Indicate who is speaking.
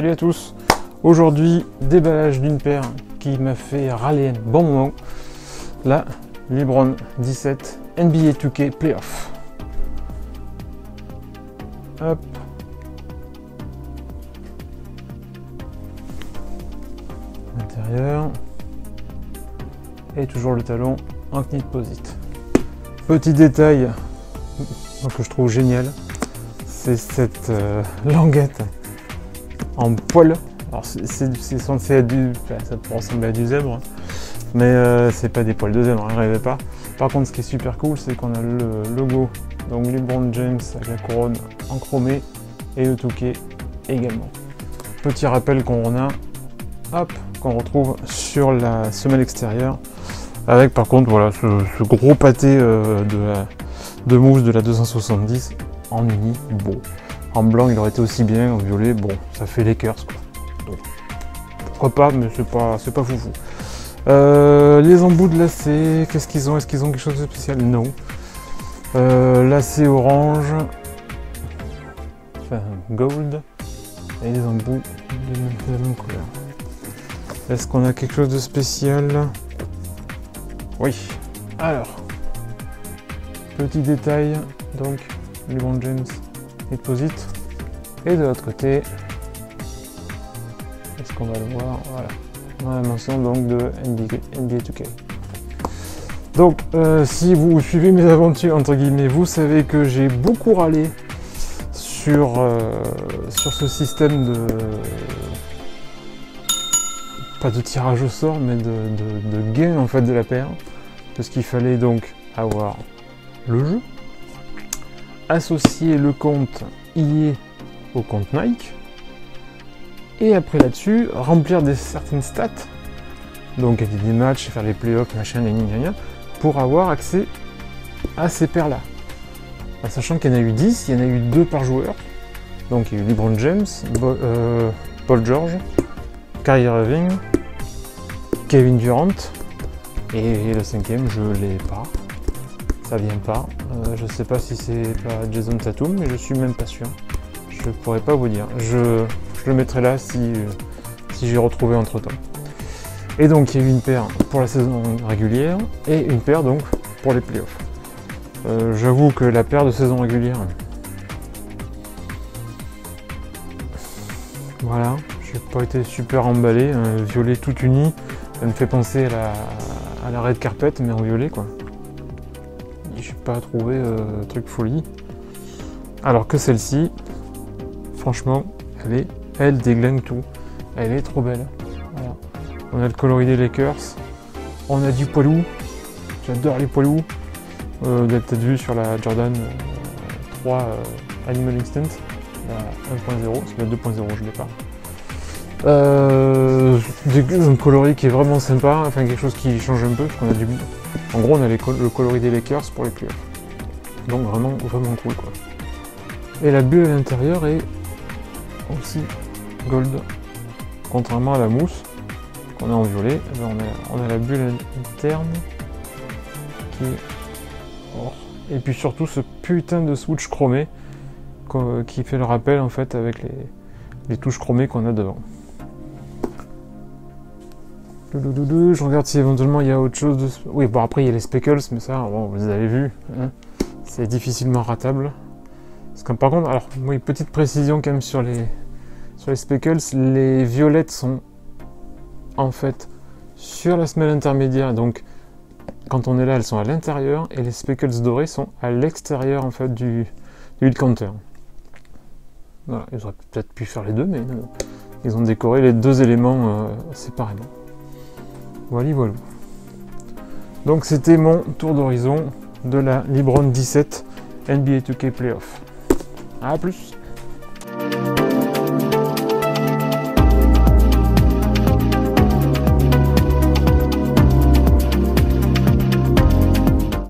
Speaker 1: Salut à tous Aujourd'hui, déballage d'une paire qui m'a fait râler un bon moment. La LeBron 17 NBA 2K Playoff. Hop. L'intérieur. Et toujours le talon en knit-posit. Petit détail que je trouve génial, c'est cette euh, languette en. Alors c'est censé être du. ça peut ressembler à du zèbre, hein. mais euh, c'est pas des poils de zèbre, hein, rêvez pas. Par contre, ce qui est super cool, c'est qu'on a le logo, donc LeBron James avec la couronne en chromé et le touquet également. Petit rappel qu'on a, hop, qu'on retrouve sur la semelle extérieure, avec par contre voilà ce, gros pâté euh, de, de mousse de la 270 en uni. Bon, en blanc, il aurait été aussi bien. En violet, bon, ça fait les cœurs, quoi. pourquoi pas, mais c'est pas, c'est pas foufou. Euh, les embouts de lacets, qu'est-ce qu'ils ont? Est-ce qu'ils ont quelque chose de spécial? Non. Euh, lacets orange, enfin gold, et les embouts de la même couleur. Est-ce qu'on a quelque chose de spécial? Oui. Alors, petit détail, donc, LeBron James Et de l'autre côté, est-ce qu'on va le voir? Voilà. A la mention donc de NBA, 2K. Donc, euh, si vous suivez mes aventures, entre guillemets, vous savez que j'ai beaucoup râlé sur, euh, sur ce système de. pas de tirage au sort, mais de, de, de gain en fait de la paire. Parce qu'il fallait donc avoir le jeu, associer le compte IE au compte Nike. Et après là-dessus, remplir des certaines stats, donc des matchs, faire les playoffs, machin, pour avoir accès à ces paires-là. sachant qu'il y en a eu 10, il y en a eu 2 par joueur. Donc il y a eu LeBron James, euh, Paul George, Kyrie Irving, Kevin Durant, et le cinquième, je l'ai pas ça vient pas. Euh, je sais pas si c'est pas Jason Tatum, mais je suis même pas sûr. Je pourrais pas vous dire. Je, le mettrai là si, si j'ai retrouvé entre temps. Et donc il y a eu une paire pour la saison régulière et une paire donc pour les playoffs. Euh, j'avoue que la paire de saison régulière, voilà, j'ai pas été super emballé. Violet tout uni, ça me fait penser à la, à la red carpet mais en violet quoi j'ai pas trouvé euh, truc folie. Alors que celle-ci, franchement, elle est, elle déglingue tout. Elle est trop belle. On a le coloris des Lakers, on a du poilou. J'adore les poilous. Euh, vous avez peut-être vu sur la Jordan 3 euh, Animal Instinct, la 1.0, c'est la 2.0, je l'ai pas. Euh, un coloris qui est vraiment sympa, enfin quelque chose qui change un peu, parce qu'on a du. En gros, on a le coloris des Lakers pour les playoffs. Donc vraiment, vraiment cool quoi. Et la bulle à l'intérieur est aussi gold, contrairement à la mousse qu'on a en violet. Eh ben, on, a, la bulle interne qui est or. Et puis surtout ce putain de switch chromé qui fait le rappel en fait avec les touches chromées qu'on a devant. Je regarde si éventuellement il y a autre chose de... Oui, bon après il y a les speckles, mais ça, bon, vous avez vu, hein. c'est difficilement ratable. Parce que, par contre, alors, oui, petite précision quand même sur les, sur les speckles, les violettes sont en fait sur la semelle intermédiaire, donc quand on est là, elles sont à l'intérieur, et les speckles dorés sont à l'extérieur en fait du, du counter. Voilà, ils auraient peut-être pu faire les deux, mais ils ont décoré les deux éléments euh, séparément. Voilà, voilà. Donc c'était mon tour d'horizon de la Libron 17 NBA 2K Playoff. A plus